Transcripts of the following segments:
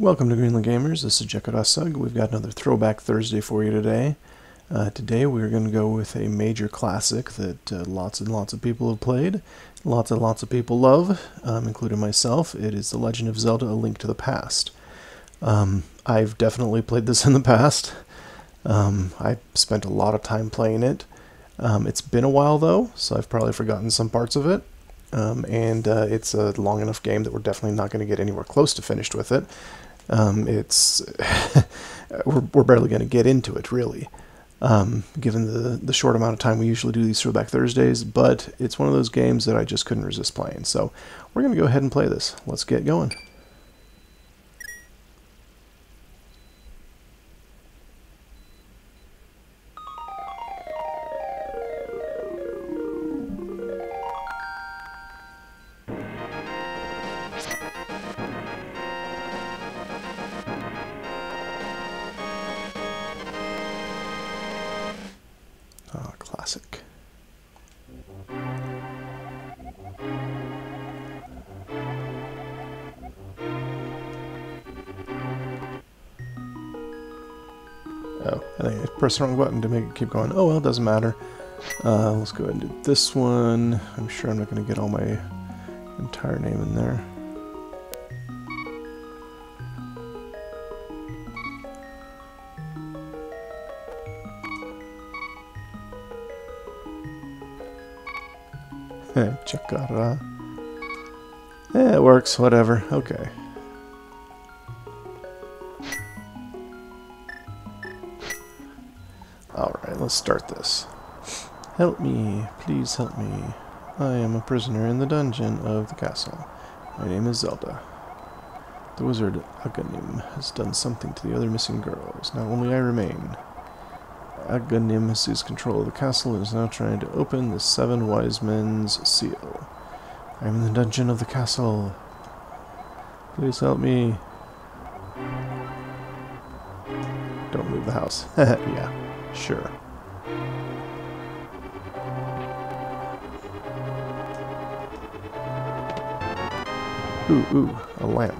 Welcome to Greenland Gamers. This is Jakarasag. We've got another Throwback Thursday for you today. Uh, today we're going to go with a major classic that uh, lots and lots of people have played, lots and lots of people love, um, including myself. It is The Legend of Zelda: A Link to the Past. Um, I've definitely played this in the past. Um, I spent a lot of time playing it. Um, it's been a while though, so I've probably forgotten some parts of it. Um, and uh, it's a long enough game that we're definitely not going to get anywhere close to finished with it. Um, it's we're, we're barely going to get into it really, um, given the the short amount of time we usually do these throwback Thursdays. But it's one of those games that I just couldn't resist playing. So we're going to go ahead and play this. Let's get going. Pressed the wrong button to make it keep going. Oh well, it doesn't matter. Uh, let's go ahead and do this one. I'm sure I'm not going to get all my entire name in there. Chakara. Yeah, it works, whatever. Okay. Let's start this. Help me, please help me. I am a prisoner in the dungeon of the castle. My name is Zelda. The wizard Aghanim has done something to the other missing girls. Now only I remain. Aghanim has seized control of the castle and is now trying to open the Seven Wise Men's seal. I am in the dungeon of the castle. Please help me. Don't leave the house. yeah, sure. Ooh, ooh, a lamp.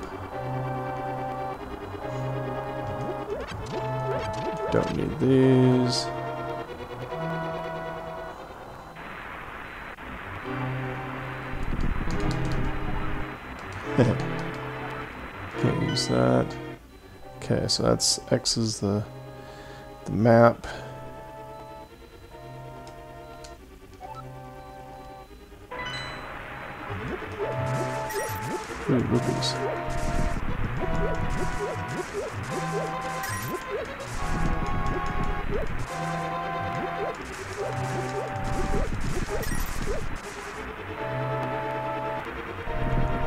Don't need these. Can't use that. Okay, so that's X is the the map. Ooh, rupees.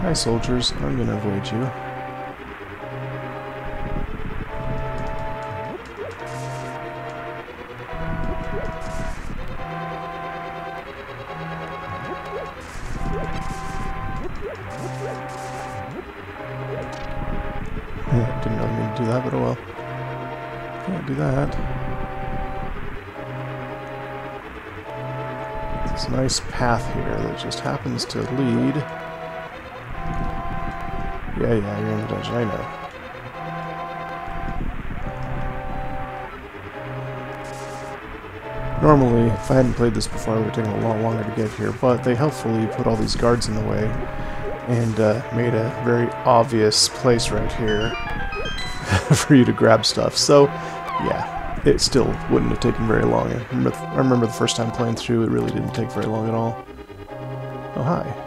Hi, soldiers. I'm gonna avoid you. That, but oh well. Can't do that. This nice path here that just happens to lead. Yeah, yeah, you're in the dungeon, I know. Normally, if I hadn't played this before, it would have taken a lot longer to get here, but they helpfully put all these guards in the way and uh, made a very obvious place right here for you to grab stuff. So, yeah, it still wouldn't have taken very long. I remember, the first time playing through, it really didn't take very long at all. Oh, hi.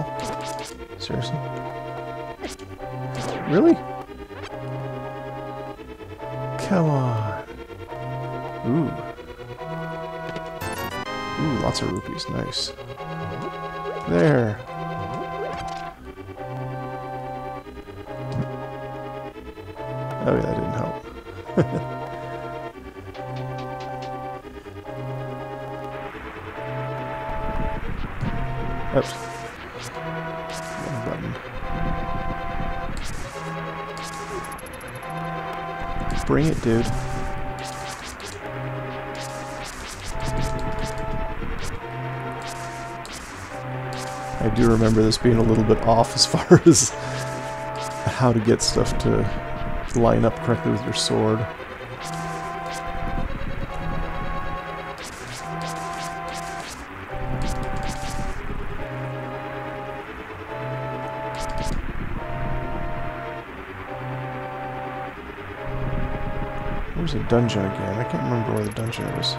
Ow. Seriously? Really? Come on. Ooh. Ooh, lots of rupees. Nice. There. Oh yeah, that didn't help. Oops. Dude. I do remember this being a little bit off as far as how to get stuff to line up correctly with your sword. Dungeon again? I can't remember where the dungeon is.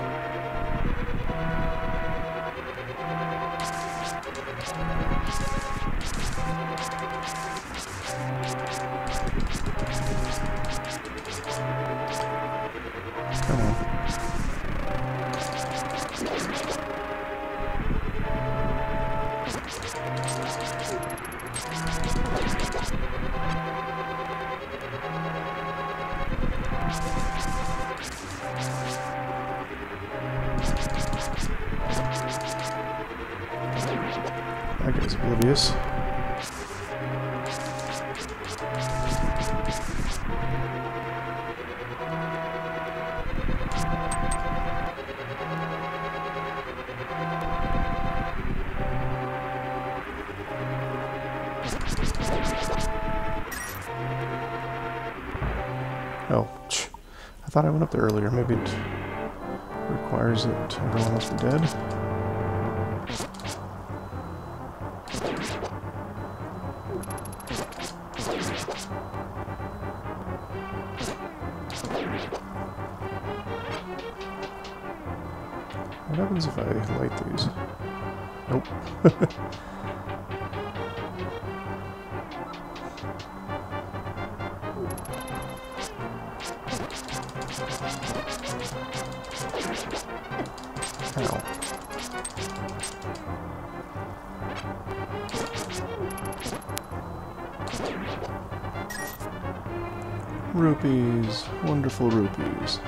Thought I went up there earlier. Maybe it requires that everyone else be dead. What happens if I light these? Nope. Rupees. Wonderful rupees.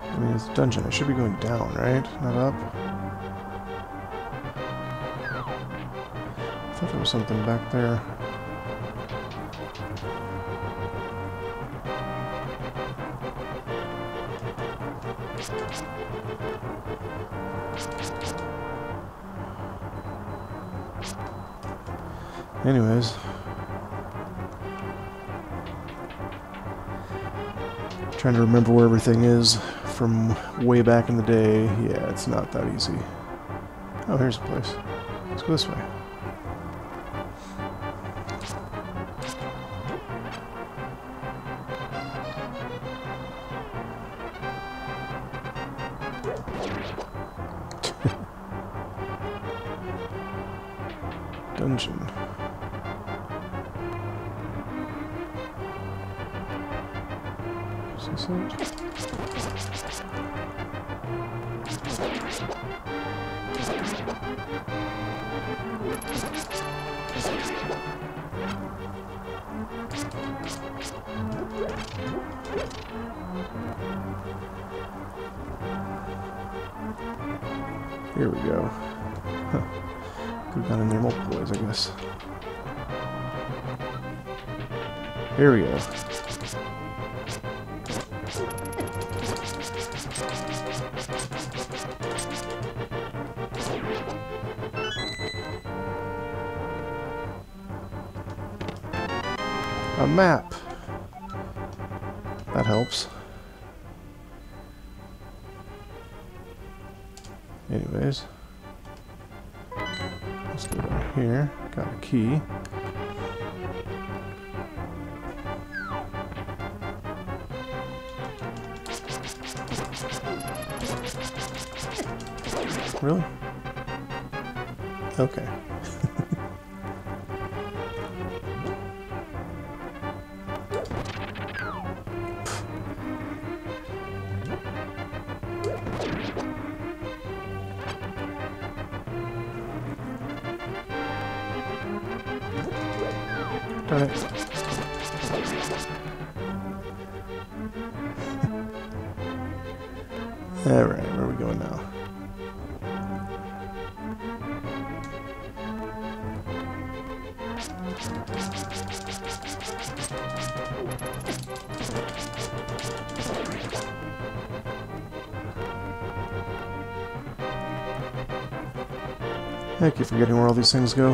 I mean, it's a dungeon. I should be going down, right? Not up? Something back there. Anyways. Trying to remember where everything is from way back in the day. Yeah, it's not that easy. Oh, here's a place. Let's go this way. A map. That helps. Anyways. Let's go down here. Got a key. Really? Okay. I keep forgetting where all these things go.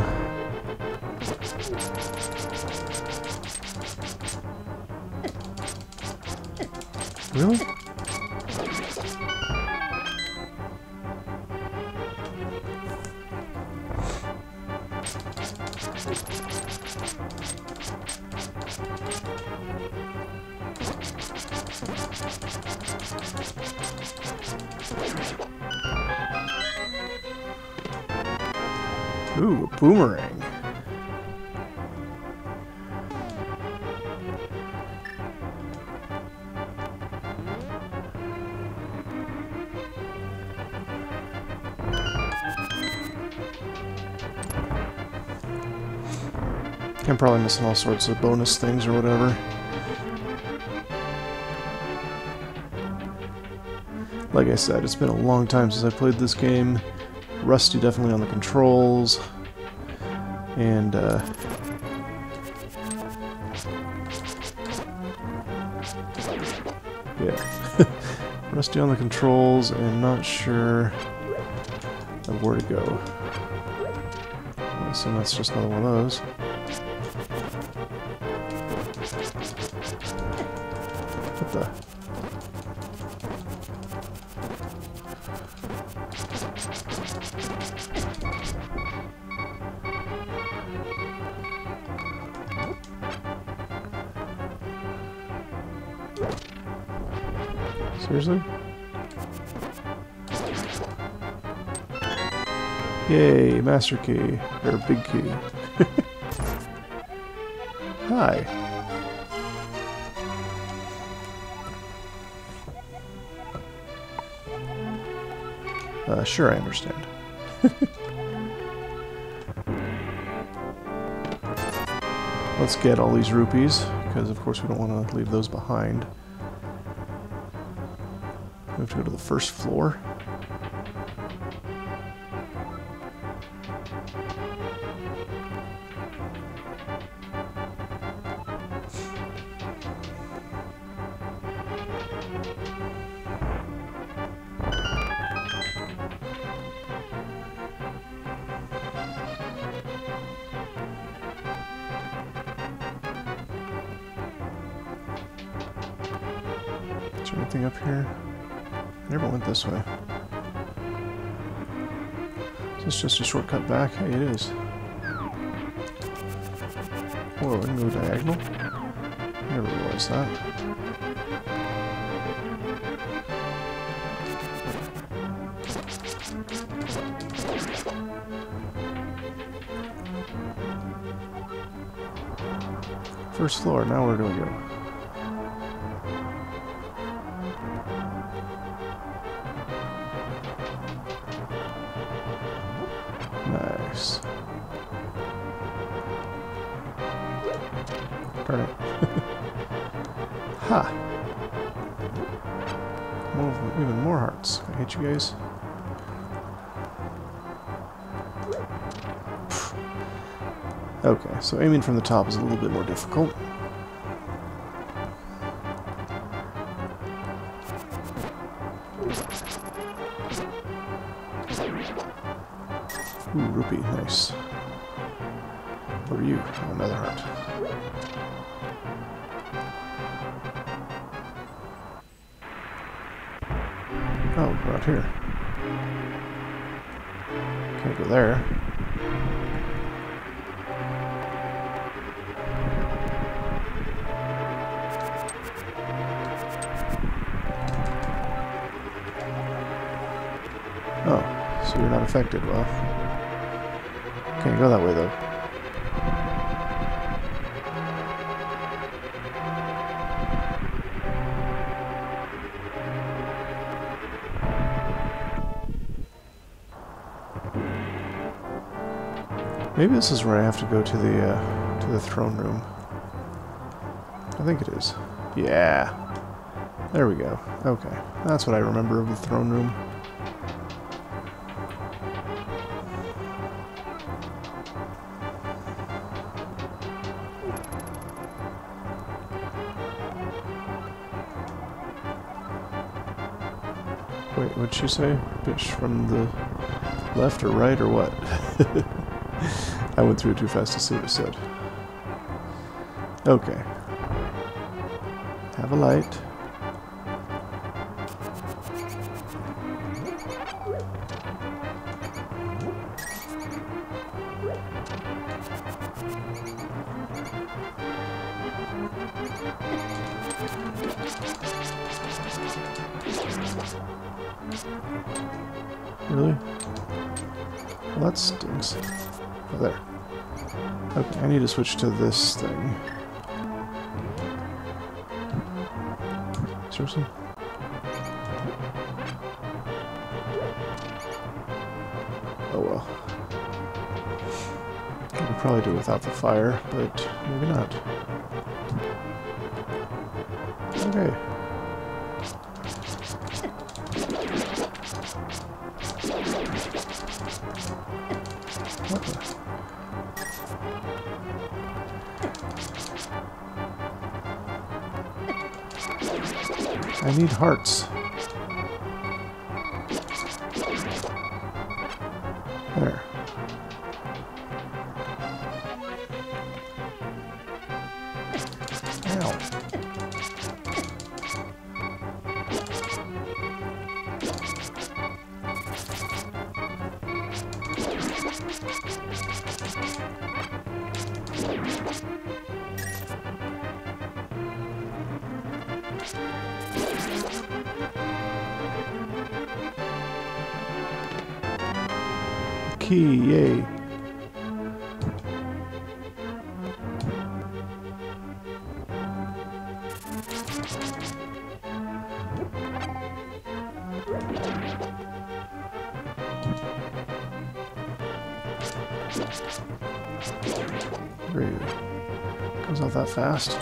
Missing all sorts of bonus things or whatever. Like I said, it's been a long time since I played this game. Rusty definitely on the controls. And, uh... Yeah. Rusty on the controls and not sure of where to go. I assume that's just another one of those. Master key. Or big key. Hi. Uh, sure, I understand. Let's get all these rupees, because of course we don't want to leave those behind. We have to go to the first floor. This way. Is this just a shortcut back? Hey, it is. Whoa, I can go diagonal? Never realized that. First floor, now where do we go? It. ha! More, even more hearts. I hate you guys. Okay, so aiming from the top is a little bit more difficult. Ooh, rupee, nice. What are you? Oh, another heart. Oh, out here. Can't go there. Oh, so you're not affected. Well, can't go that way though. Maybe this is where I have to go to the uh, to the throne room. I think it is. Yeah. There we go. Okay. That's what I remember of the throne room. Wait, what'd she say? Bitch from the left or right or what? I went through too fast to see what it said. Okay. Have a light. Switch to this thing. Seriously? Oh well. I could probably do without the fire, but maybe not. Okay. I need hearts. Great. Comes out that fast.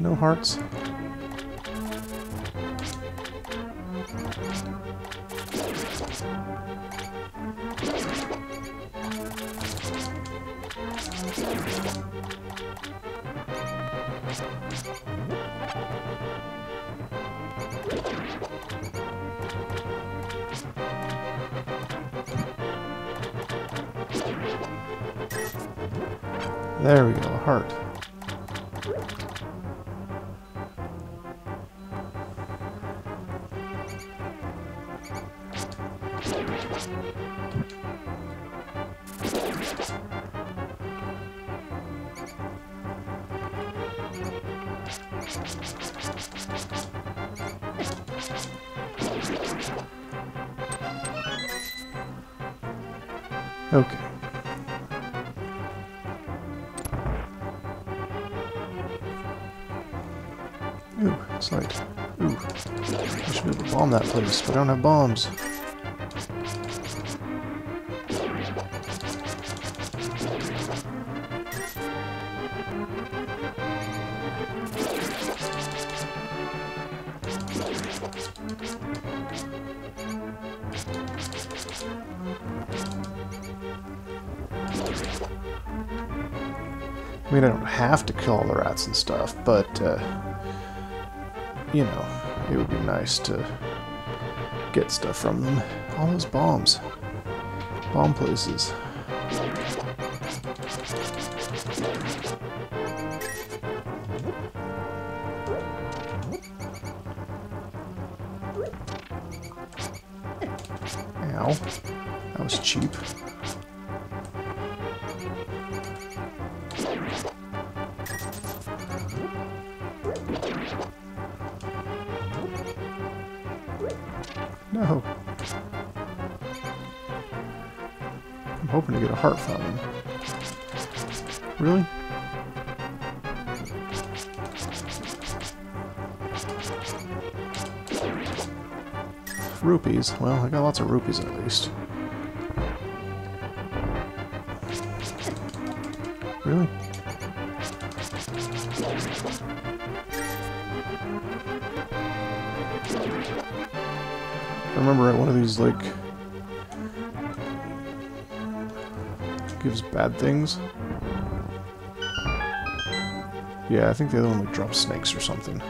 No hearts? Bomb that but I don't have bombs. I mean, I don't have to kill all the rats and stuff, but, uh, you know, it would be nice to get stuff from them. All those bombs. Bomb places. Rupees. Well, I got lots of rupees at least. Really? I remember right, one of these, like, gives bad things. Yeah, I think the other one like drops snakes or something.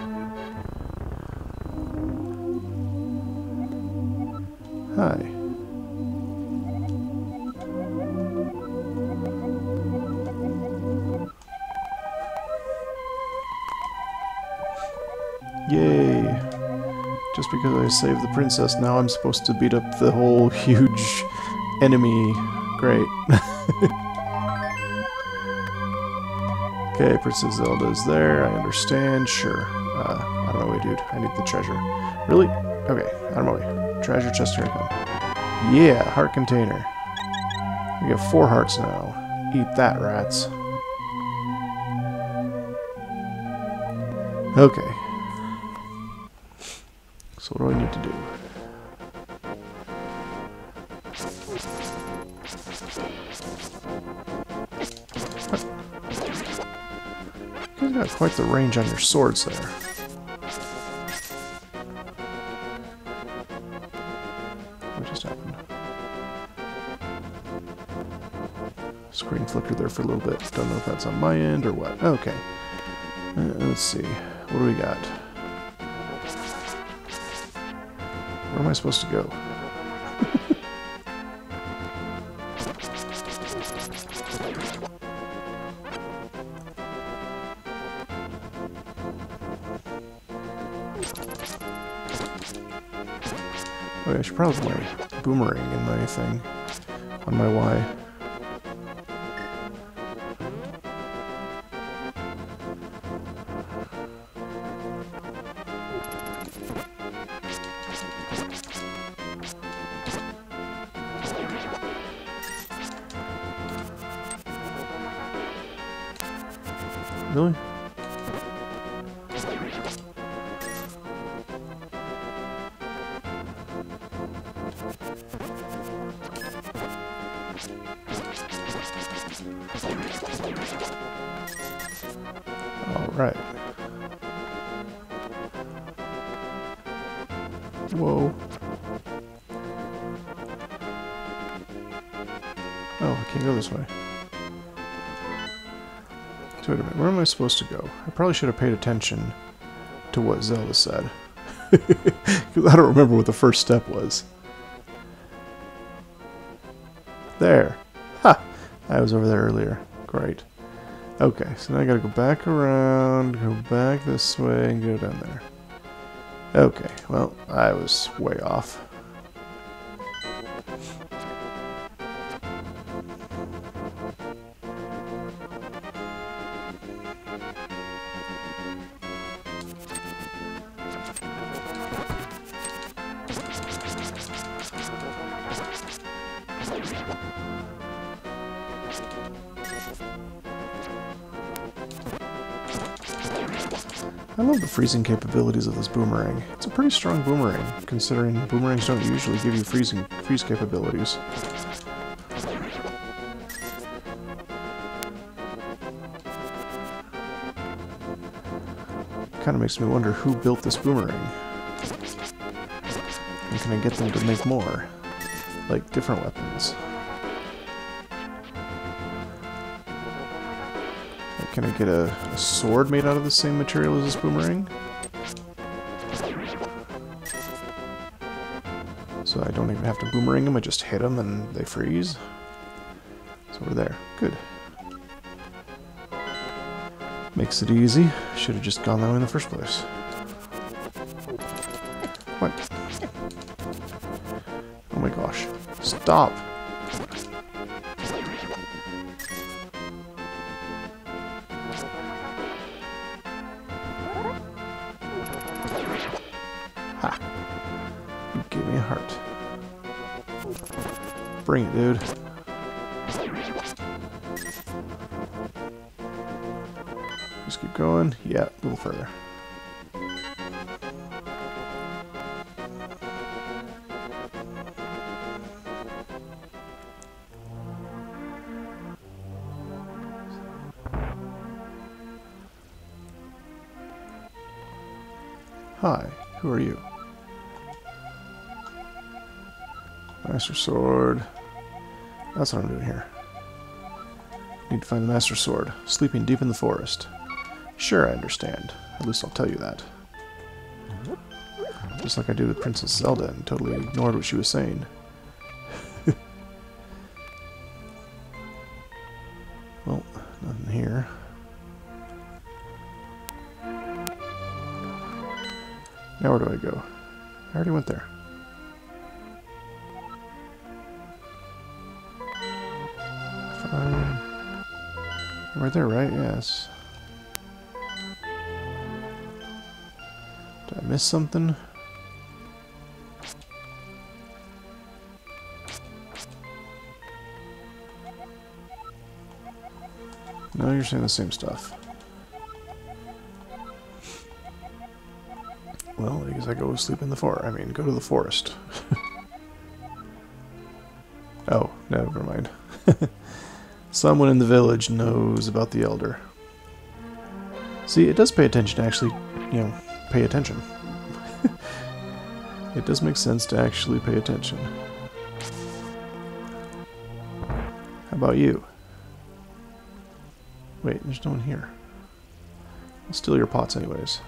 Saved the princess, now I'm supposed to beat up the whole huge enemy. Great. okay, Princess Zelda is there, I understand, sure. Uh, out of my way, dude. I need the treasure. Really? Okay, out of my way. Treasure chest, here I come. Yeah, heart container. We have four hearts now. Eat that, rats. Okay. So what do I need to do? You've got quite the range on your swords there. What just happened? Screen flickered there for a little bit. Don't know if that's on my end or what. Okay. Uh, let's see. What do we got? Where am I supposed to go? Oh, I should probably boomerang in my thing. On my Y. All supposed to go? I probably should have paid attention to what Zelda said. Because I don't remember what the first step was. There. Ha! I was over there earlier. Great. Okay, so now I gotta go back around, go back this way, and go down there. Okay, well, I was way off. I love the freezing capabilities of this boomerang. It's a pretty strong boomerang, considering boomerangs don't usually give you freezing freeze capabilities. Kind of makes me wonder who built this boomerang. And can I get them to make more? Like, different weapons. Can I get a, a sword made out of the same material as this boomerang? So I don't even have to boomerang them, I just hit them and they freeze. So we're there. Good. Makes it easy. Should have just gone that way in the first place. What? Oh my gosh. Stop! Ha! You gave me a heart. Bring it, dude. Just keep going. Yeah, a little further. Sword. That's what I'm doing here. Need to find the Master Sword, sleeping deep in the forest. Sure, I understand. At least I'll tell you that. Just like I did with Princess Zelda and totally ignored what she was saying. Fine. Right there, right? Yes. Did I miss something? No, you're saying the same stuff. Well, I guess I go sleep in the forest. I mean, go to the forest. oh, never mind. Someone in the village knows about the elder. See, it does pay attention to actually, you know, pay attention. it does make sense to actually pay attention. How about you? Wait, there's no one here. I'll steal your pots anyways.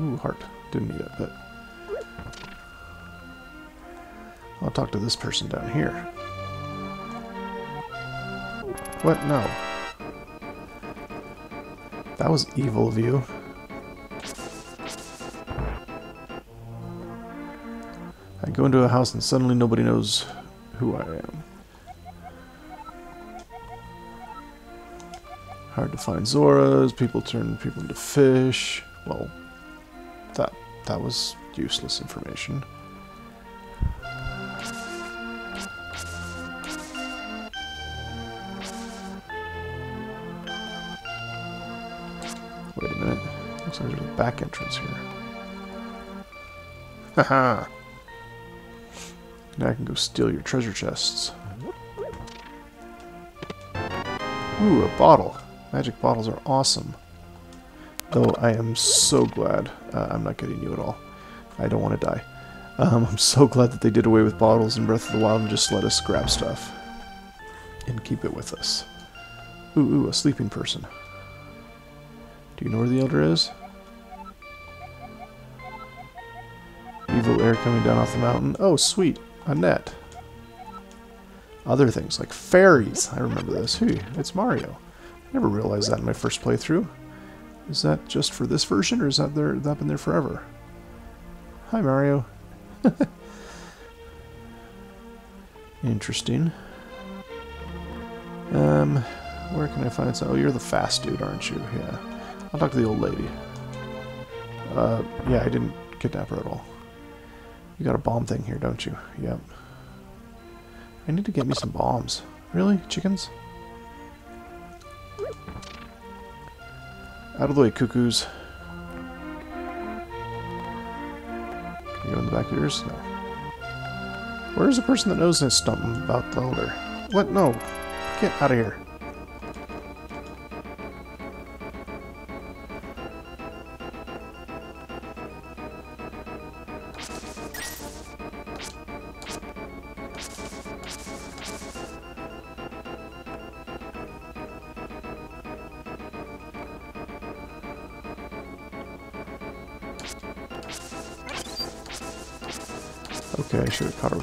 Ooh, heart. Didn't need it, but... I'll talk to this person down here. What? No. That was evil of you. I go into a house and suddenly nobody knows who I am. Hard to find Zoras, people turn people into fish. Well, that that was useless information. Like there's a back entrance here. Haha! now I can go steal your treasure chests. Ooh, a bottle. Magic bottles are awesome. Though I am so glad uh, I'm not getting you at all. I don't want to die. Um, I'm so glad that they did away with bottles in Breath of the Wild and just let us grab stuff. And keep it with us. Ooh, ooh, a sleeping person. Do you know where the Elder is? Evil air coming down off the mountain. Oh, sweet. A net. Other things, like fairies. I remember this. Hey, it's Mario. I never realized that in my first playthrough. Is that just for this version, or is that there that been there forever? Hi, Mario. Interesting. Um, where can I find some? Oh, you're the fast dude, aren't you? Yeah. I'll talk to the old lady. Uh, yeah, I didn't kidnap her at all. You got a bomb thing here, don't you? Yep. I need to get me some bombs. Really? Chickens? Out of the way, cuckoos. Can you go in the back of yours? No. Where's the person that knows this something about the elder? What? No. Get out of here.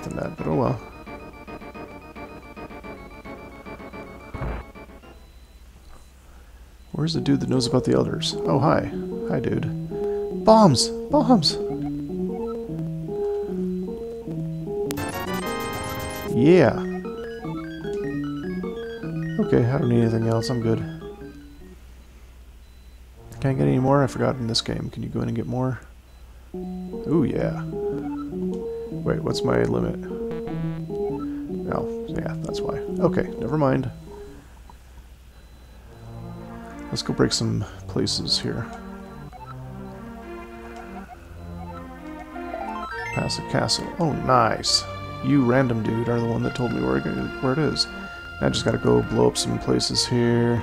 Net, but oh well. Where's the dude that knows about the others? Oh, hi. Hi, dude. Bombs! Bombs! Yeah. Okay, I don't need anything else. I'm good. Can I get any more? I forgot in this game. Can you go in and get more? Ooh, yeah. Wait, what's my limit? Oh, yeah, that's why. Okay, never mind. Let's go break some places here. Pass a castle. Oh, nice. You random dude are the one that told me where, where it is. I just gotta go blow up some places here.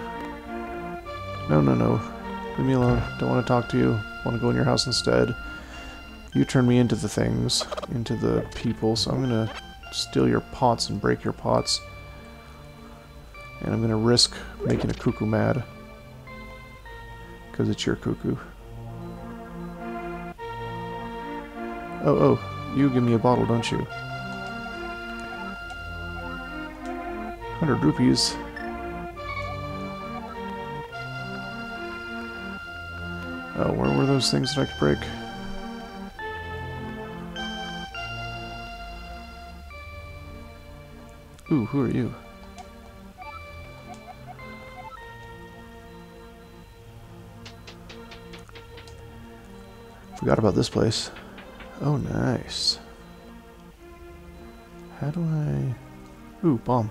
No, no, no. Leave me alone. Don't want to talk to you. Want to go in your house instead. You turn me into the things, into the people, so I'm gonna steal your pots and break your pots. And I'm gonna risk making a cuckoo mad. Because it's your cuckoo. Oh, oh, you give me a bottle, don't you? 100 rupees. Oh, where were those things that I could break? Ooh, who are you? Forgot about this place. Oh, nice. How do I... Ooh, bomb.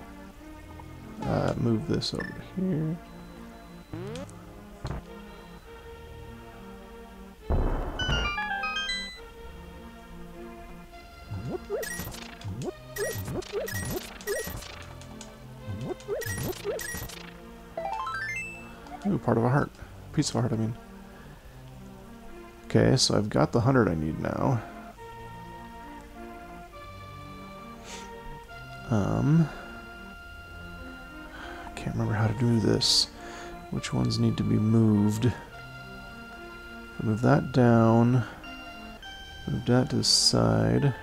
Uh, move this over here. Heart, I mean. Okay, so I've got the hundred I need now. Um, I can't remember how to do this. Which ones need to be moved? Move that down. Move that to the side.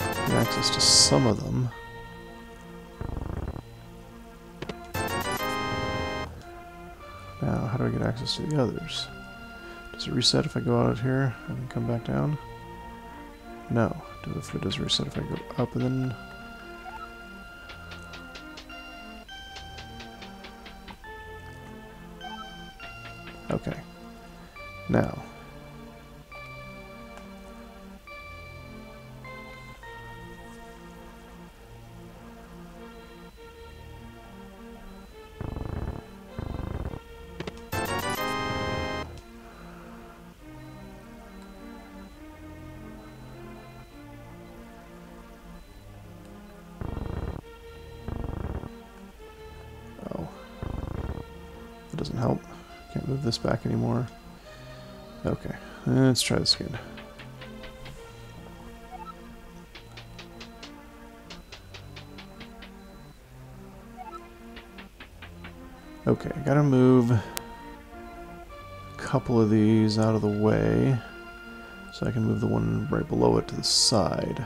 Access to some of them. To the others? Does it reset if I go out of here and then come back down? No. If it does reset if I go up and then... Okay. Now. This back anymore. Okay. Let's try this again. Okay, gotta move a couple of these out of the way so I can move the one right below it to the side.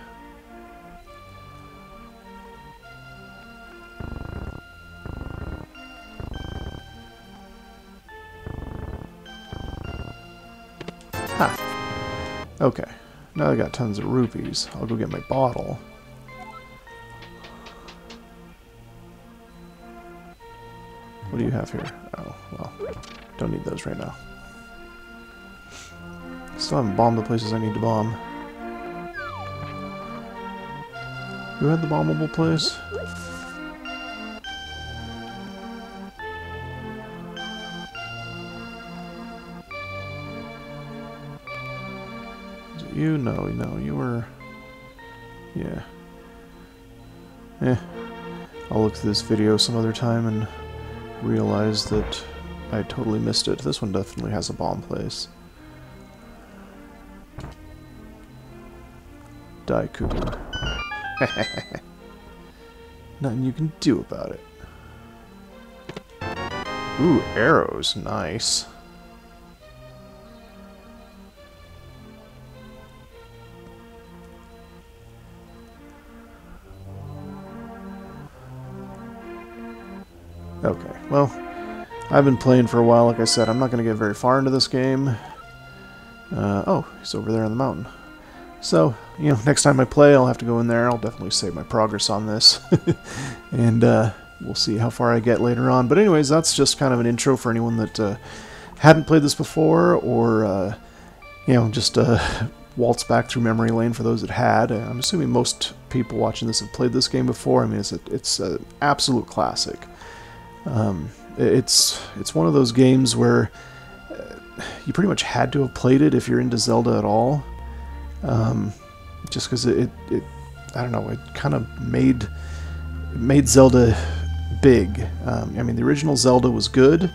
Okay, now I got tons of rupees. I'll go get my bottle. What do you have here? Oh, well, don't need those right now. Still haven't bombed the places I need to bomb. Who had the bombable place? You? No, no, you were... Yeah. Eh. I'll look through this video some other time and realize that I totally missed it. This one definitely has a bomb place. Die, Cooper. Nothing you can do about it. Ooh, arrows. Nice. Okay, well, I've been playing for a while, like I said. I'm not going to get very far into this game. Uh, oh, he's over there on the mountain. So, you know, next time I play, I'll have to go in there. I'll definitely save my progress on this. and uh, we'll see how far I get later on. But anyways, that's just kind of an intro for anyone that uh, hadn't played this before or, uh, you know, just uh, waltz back through memory lane for those that had. I'm assuming most people watching this have played this game before. I mean, it's a, it's an absolute classic. Um, it's it's one of those games where uh, you pretty much had to have played it if you're into Zelda at all. Um, just because it, it, I don't know, it kind of made made Zelda big. Um, I mean, the original Zelda was good.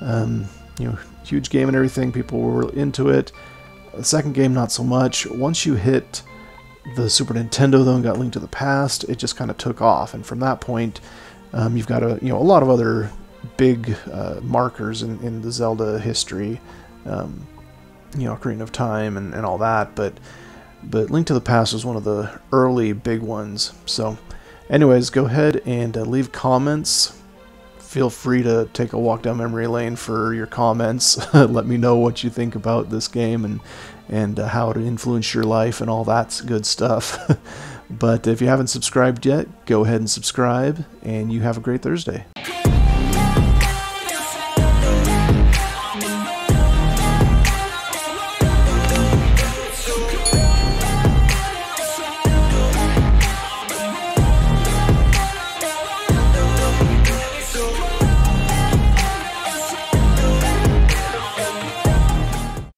Um, you know, huge game and everything. People were into it. The second game, not so much. Once you hit the Super Nintendo, though, and got Link to the Past, it just kind of took off. And from that point, um, you've got a you know a lot of other big uh, markers in, in the Zelda history. Um, you know, Ocarina of Time and, and all that, but but Link to the Past was one of the early big ones. So, anyways, go ahead and uh, leave comments. Feel free to take a walk down memory lane for your comments. Let me know what you think about this game and and uh, how it influenced your life and all that good stuff. but if you haven't subscribed yet, go ahead and subscribe, and you have a great Thursday.